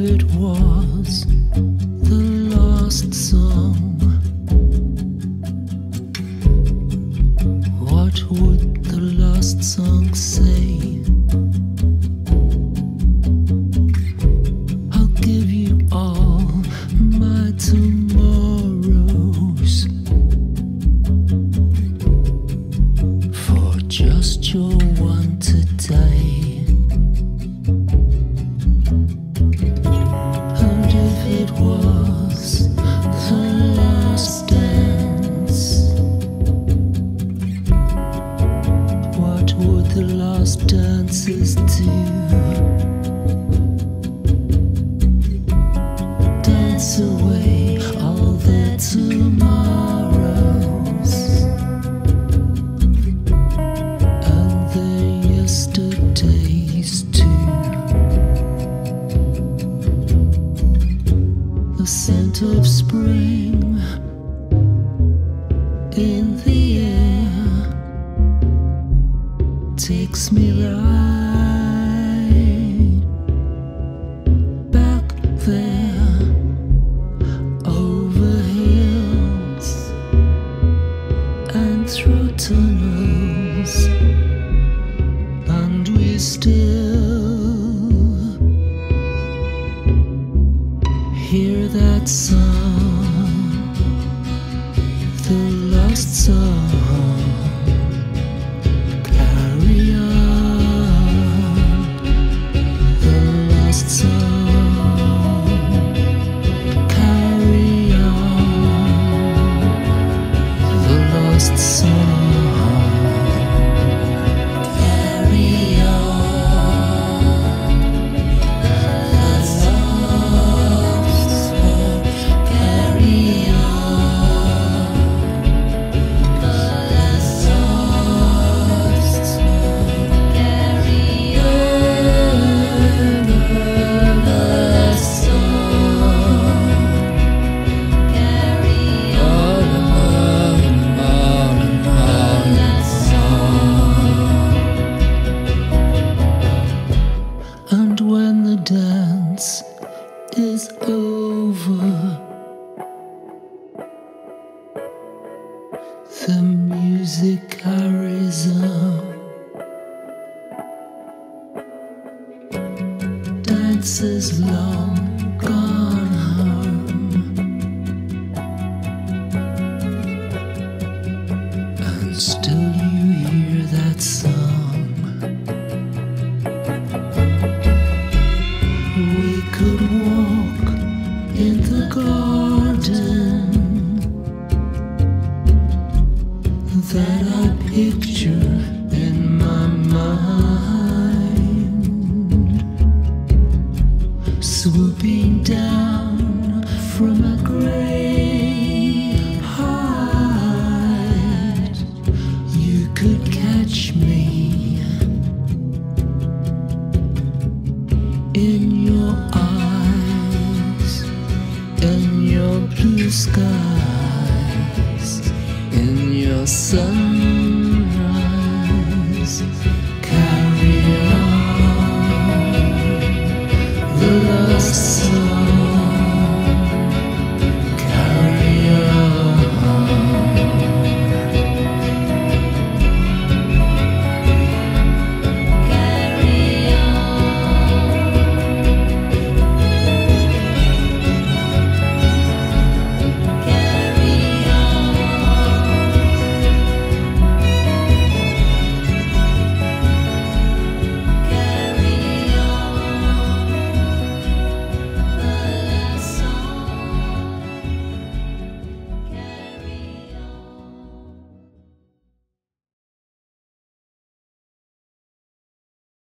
if it was the lost song? What would the lost song say? I'll give you all my tomorrows dancers do? Dance away all their tomorrows and their yesterdays too. The scent of spring in the me right back there over hills and through tunnels, and we still hear that song, the lost song. Over, the music carries on. Dancers long that I picture in my mind, swooping down from a great height. You could catch me in your eyes, in your blue skies, in your sun